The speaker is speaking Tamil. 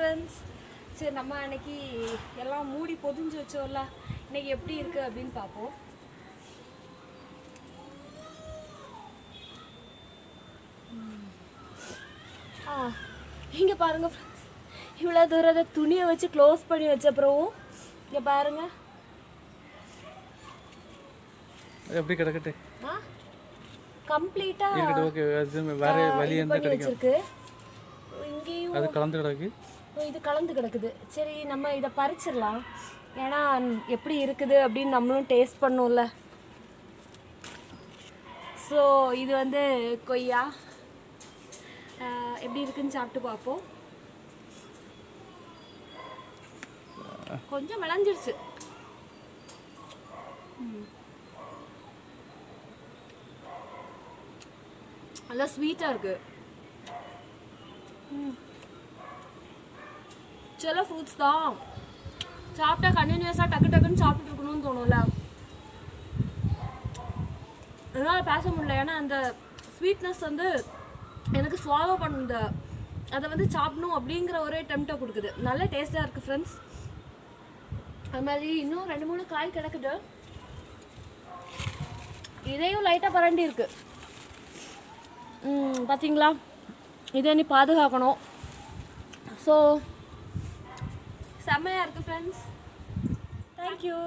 ஃப்ரெண்ட்ஸ் சரி நம்ம அன்னைக்கு எல்லாம் மூடி பொதிஞ்சு வச்சோம்ல இன்னைக்கு எப்படி இருக்கு அப்படின்னு பார்ப்போம். ஆ இங்கே பாருங்க ஃப்ரெண்ட்ஸ் இவ்வளோ தூரத்தை துணியை வச்சு க்ளோஸ் பண்ணி வச்ச அப்புறம் இங்கே பாருங்க. அது எப்படி கிடக்கட்டு? கம்ப்ளீட்டாக இருக்கட்டும் ஓகே அது வேற வழி எந்த கிடைக்கும்? இங்கேயும் அது கலந்து கிடக்கு. இது கலந்து கிடக்குது. சரி நம்ம இதை பறிச்சிடலாம். ஏன்னா எப்படி இருக்குது அப்படின்னு நம்மளும் டேஸ்ட் பண்ணும்ல. ஸோ இது வந்து கொய்யா. எப்படி இருக்குன்னு சாப்பிட்டு பார்ப்போம். கொஞ்சம் விளைஞ்சிருச்சு. நல்லா ஸ்வீட்டாக இருக்குது சில ஃப்ரூட்ஸ் தான். சாப்பிட்டா கண்டினியூஸாக டக்கு டக்குன்னு சாப்பிட்டு இருக்கணும்னு தோணும்ல. அதனால் பேச முடியல. ஏன்னா அந்த ஸ்வீட்னஸ் வந்து எனக்கு ஸ்வாலோ பண்ண அதை வந்து சாப்பிடணும் அப்படிங்கிற ஒரே டெம்ட்டை கொடுக்குது. நல்ல டேஸ்ட்டாக இருக்குது ஃப்ரெண்ட்ஸ் அது மாதிரி இன்னும் ரெண்டு மூணு காய் கிடக்குது. இதையும் லைட்டாக பரண்டி இருக்கு. பார்த்தீங்களா இதை நீ பாதுகாக்கணும். ஸோ செம்மையாக இருக்குது ஃப்ரெண்ட்ஸ் தேங்க்யூ